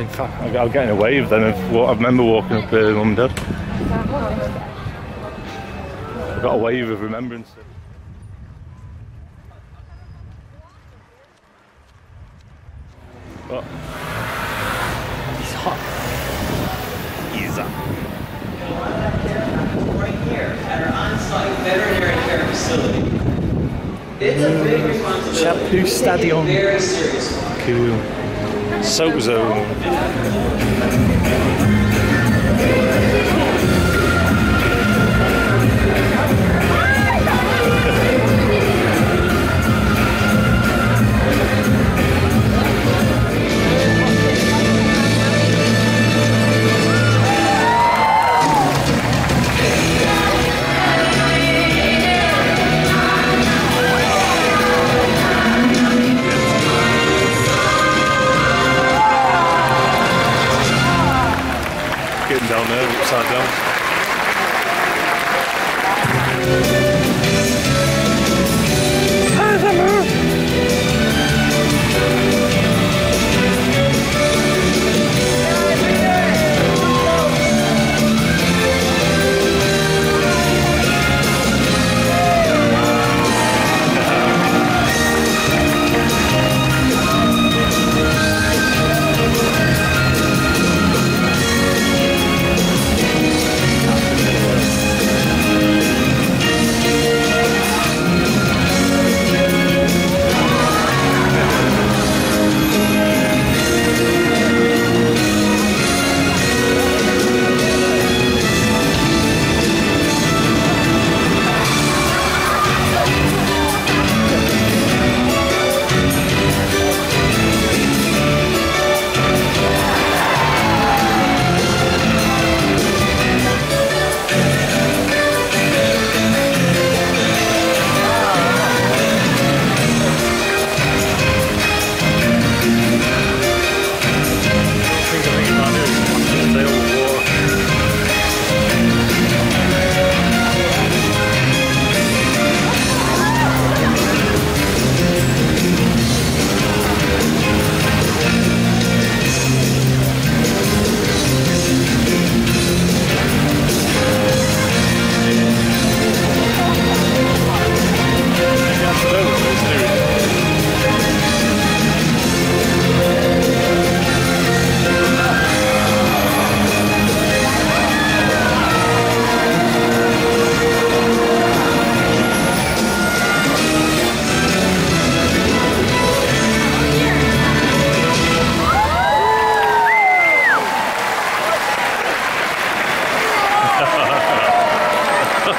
in fact, I got getting a wave then of what I remember walking up here with mum and dad. I got a wave of remembrance. But It's hot. he's up. right here at our on-site veterinary care facility. It's a big responsibility. Shamu Stadium. Very serious. Cool. Soap zone.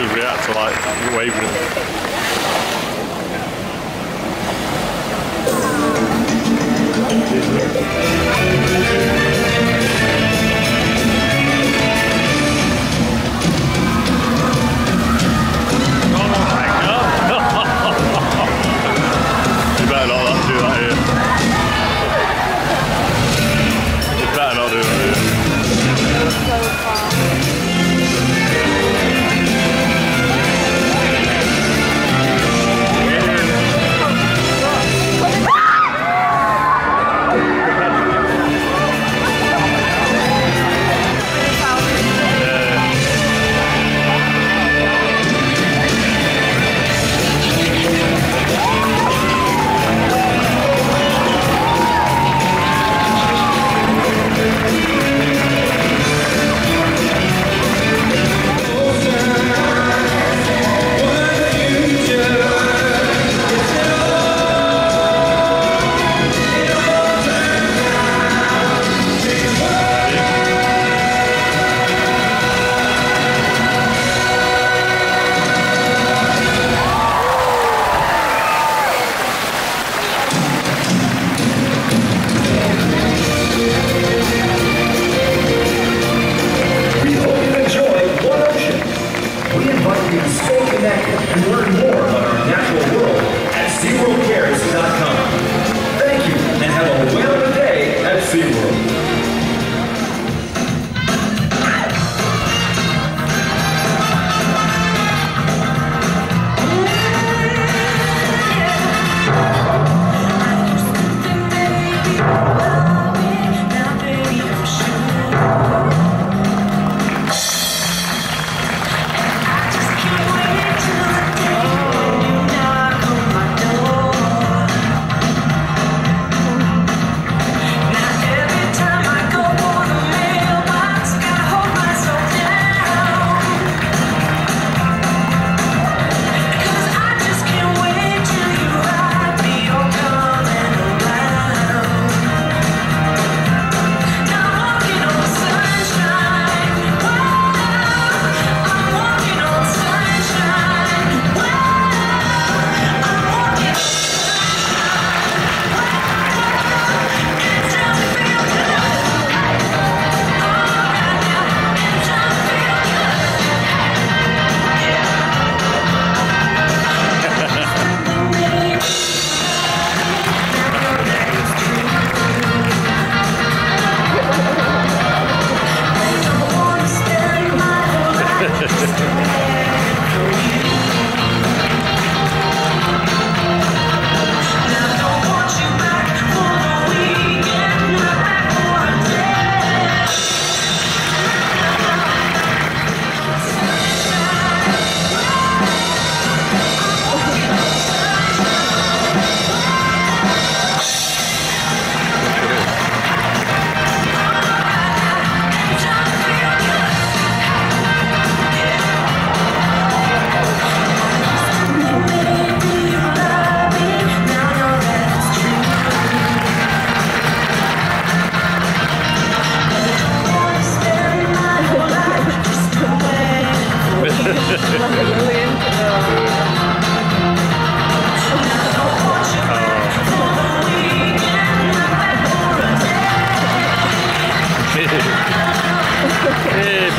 Wish react to like waving.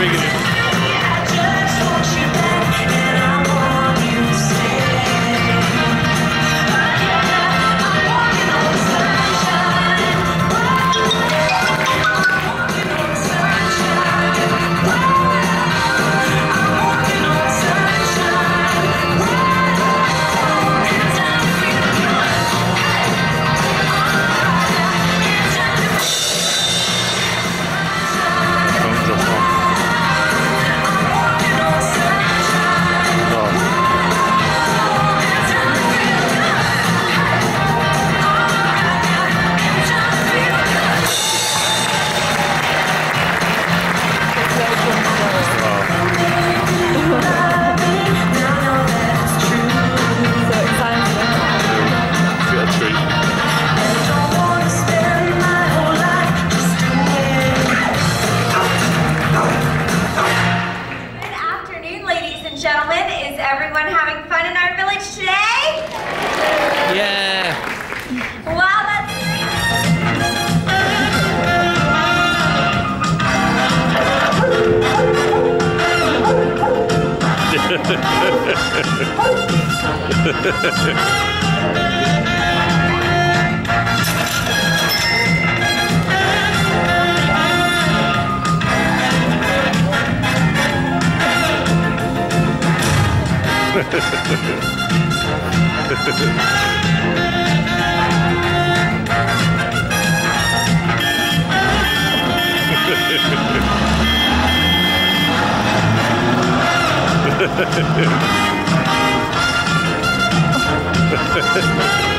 Rodriguez Ha Ladies